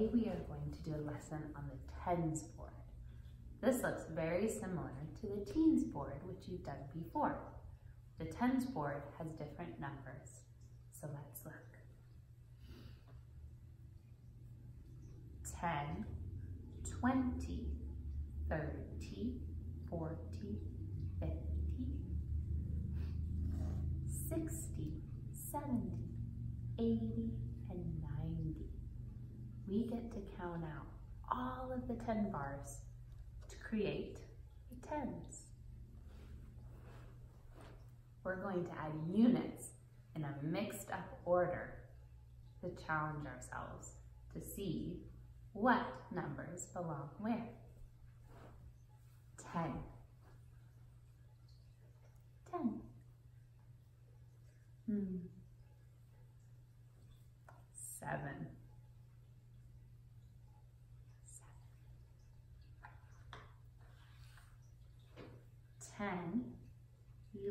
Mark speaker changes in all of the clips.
Speaker 1: Today we are going to do a lesson on the tens board. This looks very similar to the teens board, which you've done before. The tens board has different numbers, so let's look. 10, 20, 30, 40, 50, 60, 70, 80, and 90. We get to count out all of the 10 bars to create the tens. We're going to add units in a mixed up order to challenge ourselves to see what numbers belong where. 10. 10. Hmm. 7. 10,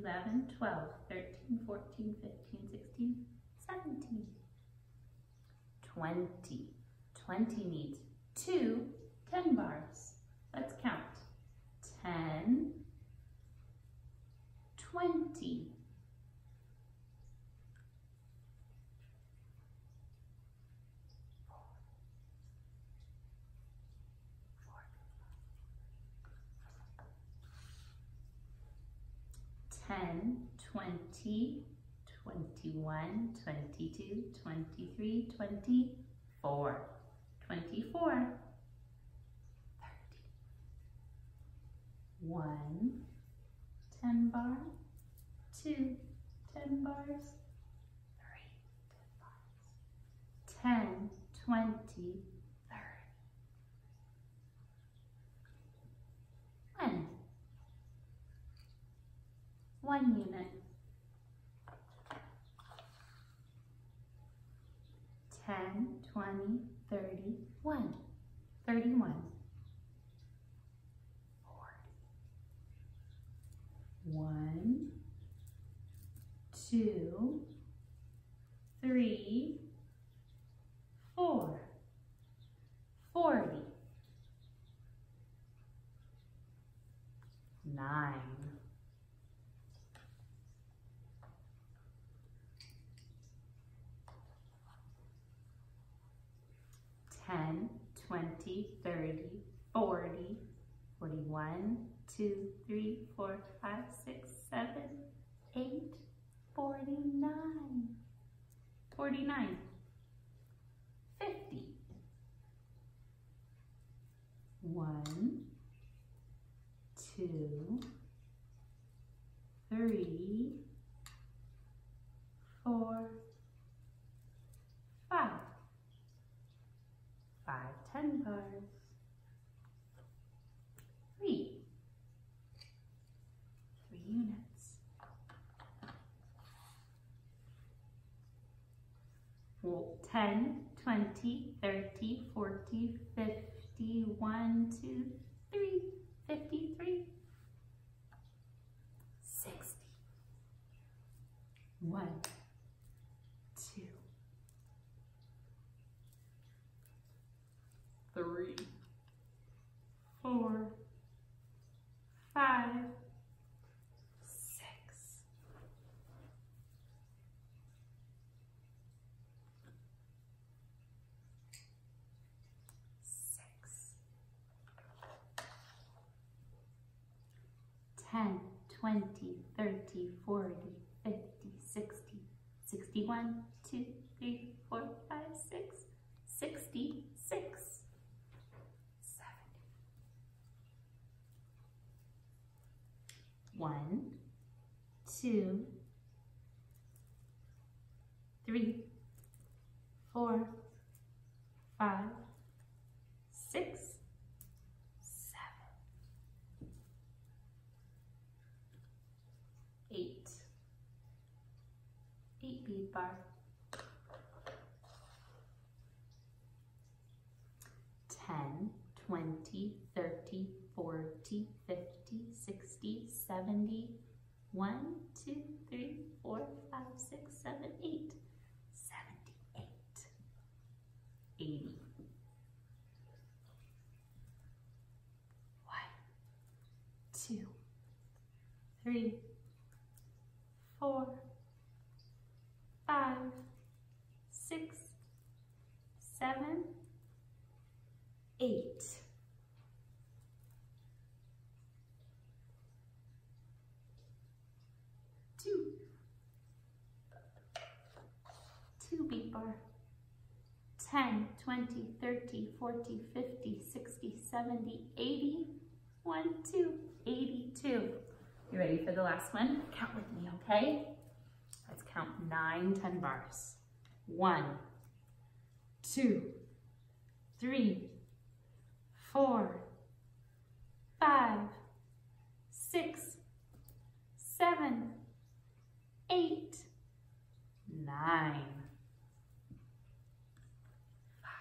Speaker 1: 11, 12, 13, 14, 15, 16, 17. 20. 20 needs two 10 bars. Let's count. 10, 20. Ten, twenty, twenty-one, twenty-two, twenty-three, twenty-four. 24, 30. One, 10 bar, two, 10 bars, three, 10 bars, 10, 20, 30. One, one unit. 10, 20, 31, 31, 40, 1, 2, 3, 4, 40, 9, 10, 20, 30, 40, 41, 2, 3, 4, 5, 6, 7, 8, 49, 49, 50, 1, 2, 3, 4, 10 cards. Three. Three units. Well, 10, 20, 30, 40, 50, 1, 2, 3, 53, 60. 1. 10, 20, 30, 40, 50, 60, 61, 2, 3, 4, 5, 6, 66, 70. 1, 2, 3, 4, 5, bar. Ten, twenty, thirty, forty, fifty, sixty, seventy. One, two, three, four, five, six, seven, eight. Seventy-eight. Eighty. One, two, three, four, seven, eight. Two. Two bead bar. 10, 20, 30, 40, 50, 60, 70, 80. 1, 2, 82. You ready for the last one? Count with me, okay? Let's count nine, 10 bars. One, two, three, four, five, six, seven, eight, nine. Five.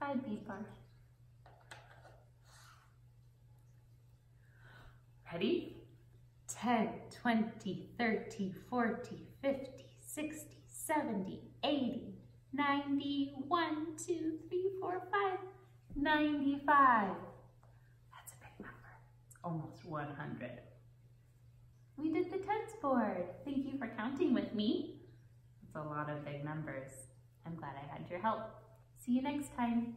Speaker 1: Five bead bars. Ready? 10, 20, 30, 40, 50, 60, 70, 80, 90, 1, 2, 3, 4, 5, 95. That's a big number. It's almost 100. We did the tens board. Thank you for counting with me. It's a lot of big numbers. I'm glad I had your help. See you next time.